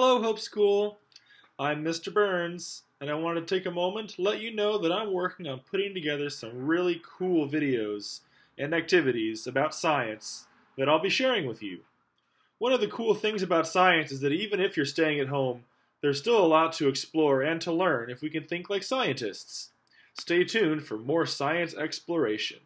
Hello, Hope School. I'm Mr. Burns, and I want to take a moment to let you know that I'm working on putting together some really cool videos and activities about science that I'll be sharing with you. One of the cool things about science is that even if you're staying at home, there's still a lot to explore and to learn if we can think like scientists. Stay tuned for more science exploration.